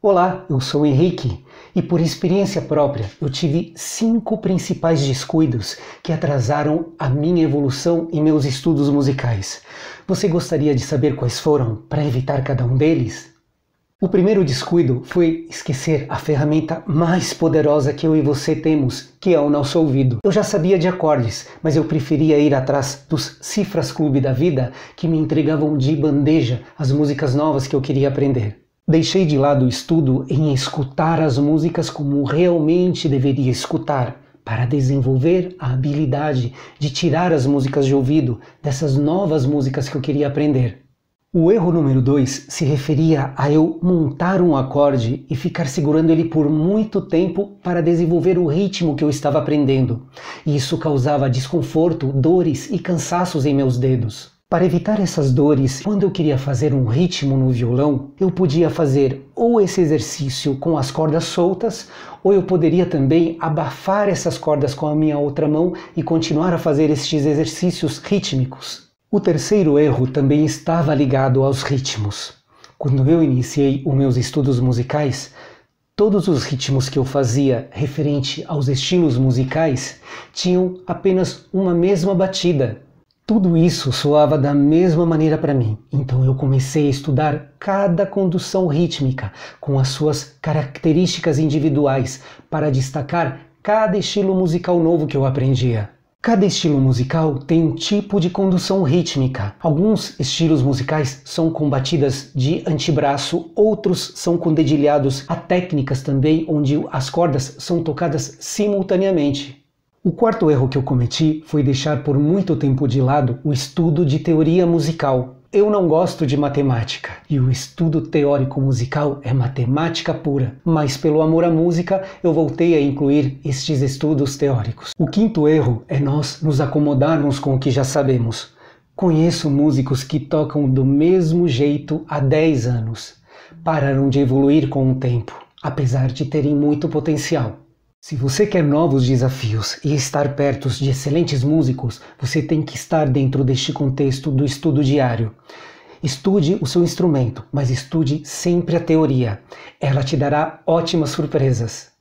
Olá, eu sou o Henrique e por experiência própria eu tive cinco principais descuidos que atrasaram a minha evolução em meus estudos musicais. Você gostaria de saber quais foram para evitar cada um deles? O primeiro descuido foi esquecer a ferramenta mais poderosa que eu e você temos, que é o nosso ouvido. Eu já sabia de acordes, mas eu preferia ir atrás dos cifras clube da vida que me entregavam de bandeja as músicas novas que eu queria aprender. Deixei de lado o estudo em escutar as músicas como realmente deveria escutar, para desenvolver a habilidade de tirar as músicas de ouvido dessas novas músicas que eu queria aprender. O erro número 2 se referia a eu montar um acorde e ficar segurando ele por muito tempo para desenvolver o ritmo que eu estava aprendendo. E isso causava desconforto, dores e cansaços em meus dedos. Para evitar essas dores, quando eu queria fazer um ritmo no violão, eu podia fazer ou esse exercício com as cordas soltas, ou eu poderia também abafar essas cordas com a minha outra mão e continuar a fazer estes exercícios rítmicos. O terceiro erro também estava ligado aos ritmos. Quando eu iniciei os meus estudos musicais, todos os ritmos que eu fazia referente aos estilos musicais tinham apenas uma mesma batida, tudo isso soava da mesma maneira para mim, então eu comecei a estudar cada condução rítmica com as suas características individuais para destacar cada estilo musical novo que eu aprendia. Cada estilo musical tem um tipo de condução rítmica. Alguns estilos musicais são com batidas de antebraço, outros são com dedilhados. Há técnicas também onde as cordas são tocadas simultaneamente. O quarto erro que eu cometi foi deixar por muito tempo de lado o estudo de teoria musical. Eu não gosto de matemática e o estudo teórico musical é matemática pura, mas pelo amor à música eu voltei a incluir estes estudos teóricos. O quinto erro é nós nos acomodarmos com o que já sabemos. Conheço músicos que tocam do mesmo jeito há 10 anos. Pararam de evoluir com o tempo, apesar de terem muito potencial. Se você quer novos desafios e estar perto de excelentes músicos, você tem que estar dentro deste contexto do estudo diário. Estude o seu instrumento, mas estude sempre a teoria. Ela te dará ótimas surpresas.